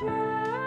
Jesse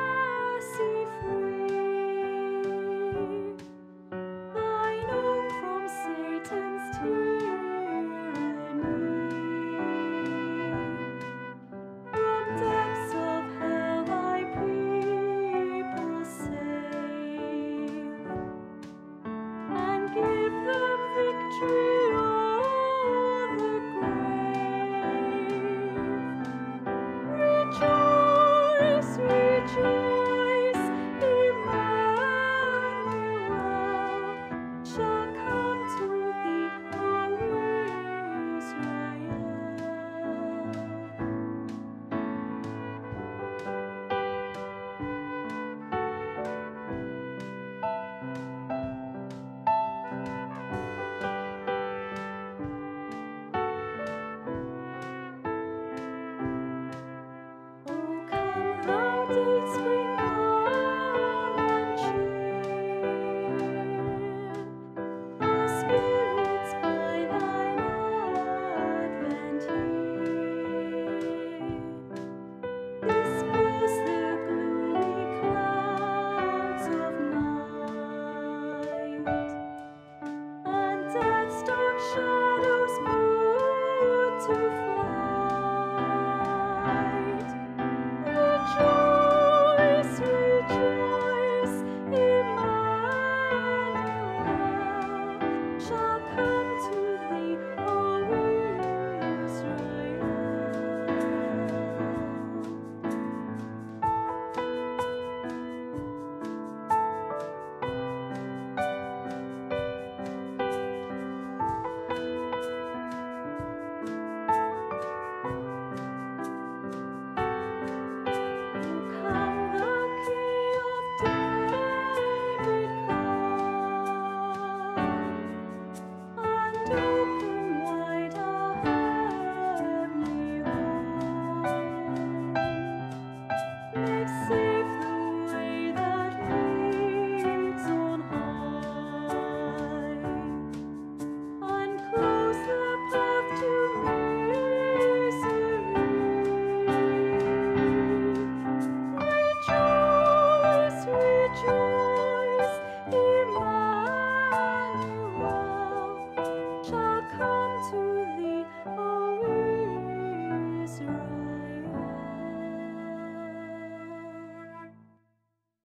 to thee.